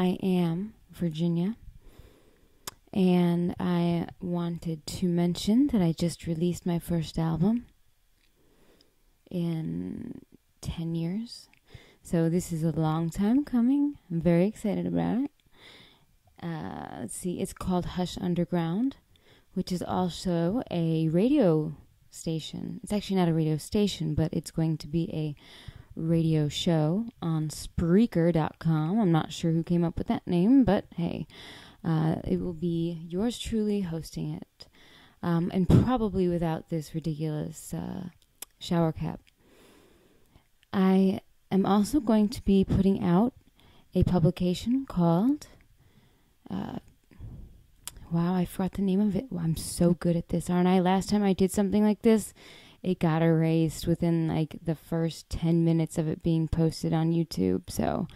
I Am Virginia. And I wanted to mention that I just released my first album in 10 years. So this is a long time coming. I'm very excited about it. Uh, let's see, it's called Hush Underground, which is also a radio station. It's actually not a radio station, but it's going to be a radio show on Spreaker.com. I'm not sure who came up with that name, but hey, uh, it will be yours truly hosting it. Um, and probably without this ridiculous uh, shower cap. I am also going to be putting out a publication called. Uh, wow, I forgot the name of it. I'm so good at this, aren't I? Last time I did something like this, it got erased within like the first 10 minutes of it being posted on YouTube. So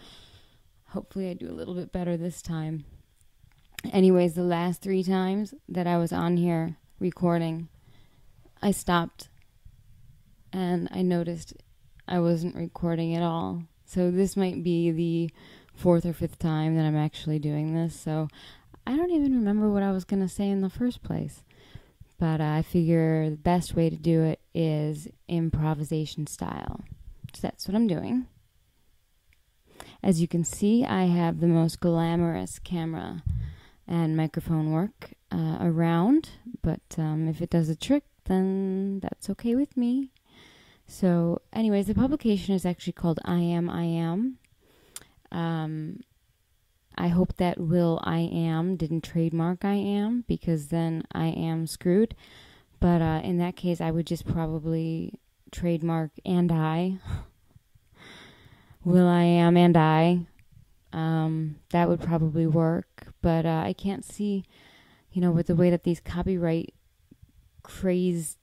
hopefully I do a little bit better this time. Anyways, the last three times that I was on here recording, I stopped and I noticed I wasn't recording at all. So this might be the fourth or fifth time that I'm actually doing this. So I don't even remember what I was going to say in the first place. But uh, I figure the best way to do it is improvisation style. So that's what I'm doing. As you can see, I have the most glamorous camera and microphone work uh, around, but um, if it does a trick, then that's okay with me. So, anyways, the publication is actually called I Am I Am. Um, I hope that Will I Am didn't trademark I Am because then I am screwed. But uh, in that case, I would just probably trademark and I. Will I Am and I. Um, that would probably work. But uh, I can't see, you know, with the way that these copyright crazed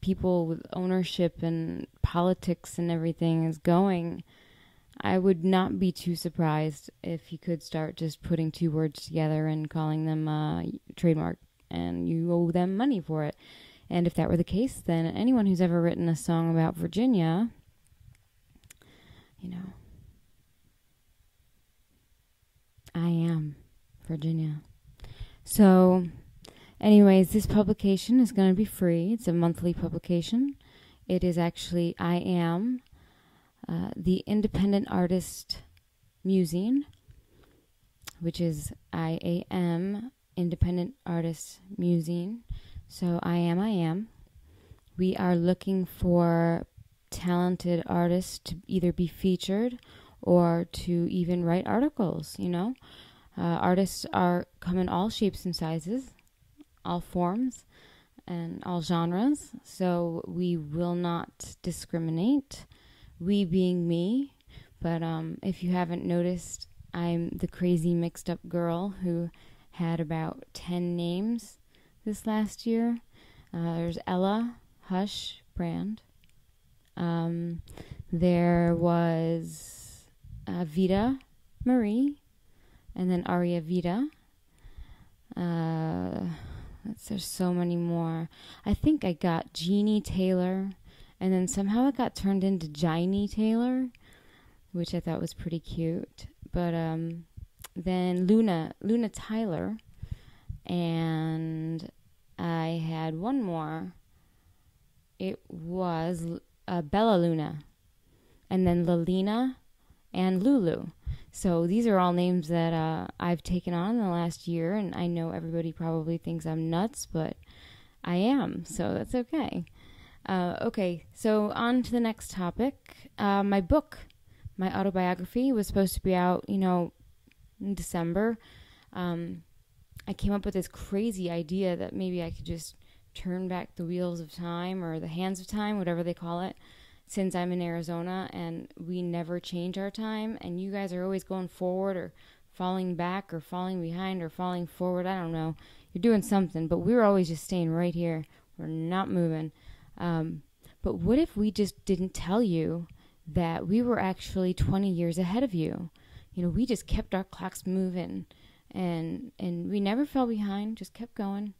people with ownership and politics and everything is going, I would not be too surprised if you could start just putting two words together and calling them uh, trademark, and you owe them money for it. And if that were the case, then anyone who's ever written a song about Virginia, you know, I am Virginia. So Anyways, this publication is going to be free. It's a monthly publication. It is actually I am uh, the Independent Artist Musing, which is I A M Independent Artist Musing. So I am I am. We are looking for talented artists to either be featured or to even write articles. You know, uh, artists are come in all shapes and sizes all forms and all genres. So we will not discriminate. We being me. But um, if you haven't noticed, I'm the crazy mixed up girl who had about 10 names this last year. Uh, there's Ella Hush Brand. Um, there was uh, Vita Marie, and then Aria Vita. Uh, there's so many more. I think I got Jeannie Taylor, and then somehow it got turned into Jeannie Taylor, which I thought was pretty cute. But um, then Luna Luna Tyler, and I had one more. It was uh, Bella Luna, and then Lalina, and Lulu. So these are all names that uh, I've taken on in the last year, and I know everybody probably thinks I'm nuts, but I am, so that's okay. Uh, okay, so on to the next topic. Uh, my book, my autobiography, was supposed to be out, you know, in December. Um, I came up with this crazy idea that maybe I could just turn back the wheels of time or the hands of time, whatever they call it, since I'm in Arizona and we never change our time and you guys are always going forward or falling back or falling behind or falling forward. I don't know. You're doing something, but we're always just staying right here. We're not moving. Um, but what if we just didn't tell you that we were actually 20 years ahead of you? You know, we just kept our clocks moving and and we never fell behind, just kept going.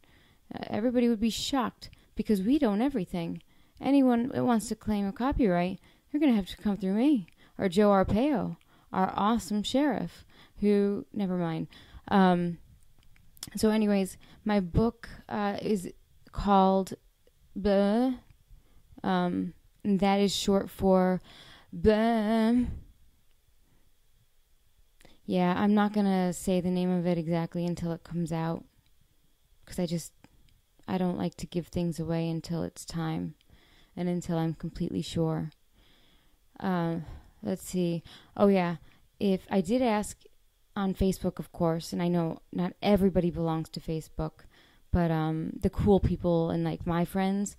Uh, everybody would be shocked because we don't everything anyone that wants to claim a copyright, they're going to have to come through me or Joe Arpaio, our awesome sheriff, who never mind. Um, so, anyways, my book uh, is called the. Um, that is short for the. Yeah, I'm not gonna say the name of it exactly until it comes out, because I just I don't like to give things away until it's time, and until I'm completely sure. Uh, let's see. Oh yeah, if I did ask on Facebook, of course, and I know not everybody belongs to Facebook, but um, the cool people and like my friends,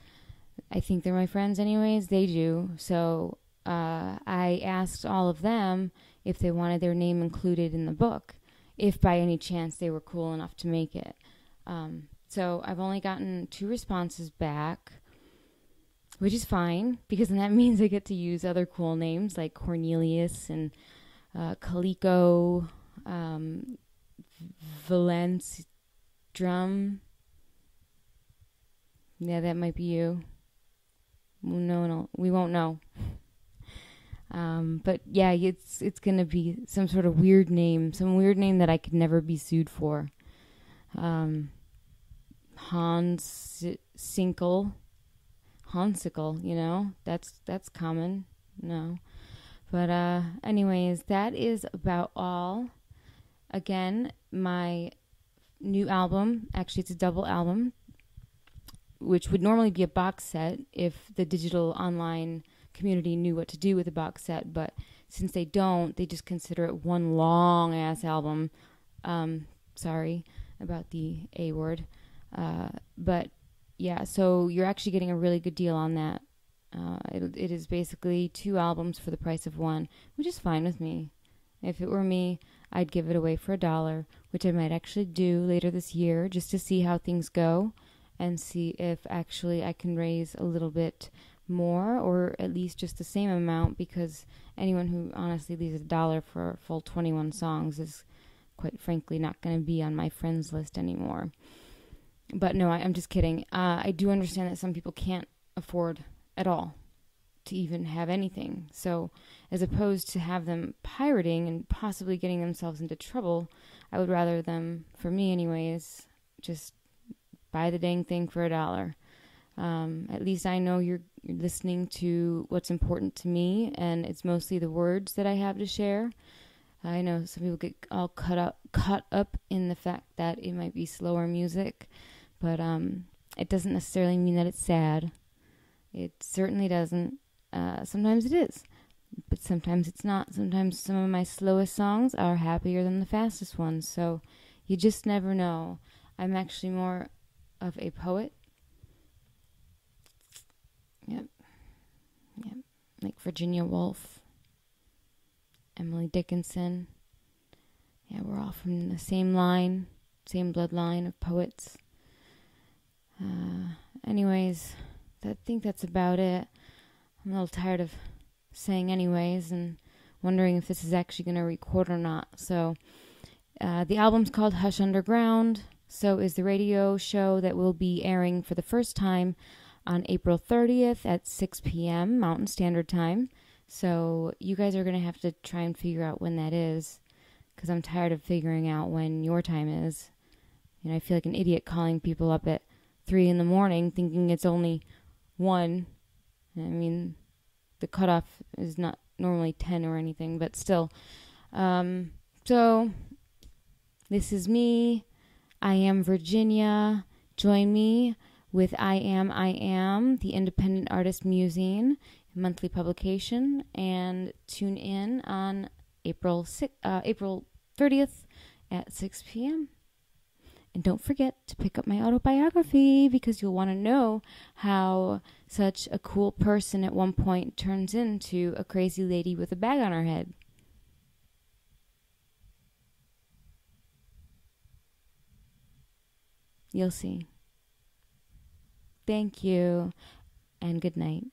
I think they're my friends anyways. They do. So uh, I asked all of them if they wanted their name included in the book, if by any chance they were cool enough to make it. Um, so I've only gotten two responses back, which is fine because then that means I get to use other cool names like Cornelius and uh, Calico, um, Valence Drum. Yeah, that might be you. No, no, we won't know. Um, but yeah, it's it's gonna be some sort of weird name, some weird name that I could never be sued for. Um, Hans Sinkel, Hansicle, you know, that's that's common. No, but uh, anyways, that is about all. Again, my new album, actually, it's a double album, which would normally be a box set if the digital online community knew what to do with a box set, but since they don't, they just consider it one long ass album. Um, sorry about the A word. Uh, but yeah, so you're actually getting a really good deal on that. Uh, it, it is basically two albums for the price of one, which is fine with me. If it were me, I'd give it away for a dollar, which I might actually do later this year just to see how things go and see if actually I can raise a little bit more or at least just the same amount because anyone who honestly leaves a dollar for a full 21 songs is quite frankly not going to be on my friends list anymore. But no, I, am just kidding. Uh, I do understand that some people can't afford at all to even have anything. So, as opposed to have them pirating and possibly getting themselves into trouble, I would rather them, for me anyways, just buy the dang thing for a dollar. Um, at least I know you're, you're listening to what's important to me, and it's mostly the words that I have to share. I know some people get all cut up, caught up in the fact that it might be slower music, but um, it doesn't necessarily mean that it's sad. It certainly doesn't. Uh, sometimes it is, but sometimes it's not. Sometimes some of my slowest songs are happier than the fastest ones. So you just never know. I'm actually more of a poet Yep. Yep. Like Virginia Woolf, Emily Dickinson. Yeah, we're all from the same line, same bloodline of poets. Uh, anyways, I think that's about it. I'm a little tired of saying anyways and wondering if this is actually going to record or not. So, uh, the album's called Hush Underground. So is the radio show that will be airing for the first time on April 30th at 6 p.m. Mountain Standard Time. So you guys are going to have to try and figure out when that is because I'm tired of figuring out when your time is. You know, I feel like an idiot calling people up at 3 in the morning thinking it's only 1. I mean, the cutoff is not normally 10 or anything, but still. Um, so, this is me. I am Virginia. Join me with I Am I Am, the Independent Artist Musing monthly publication, and tune in on April six, uh, April 30th at 6 p.m. And don't forget to pick up my autobiography because you'll want to know how such a cool person at one point turns into a crazy lady with a bag on her head. You'll see. Thank you, and good night.